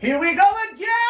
Here we go again!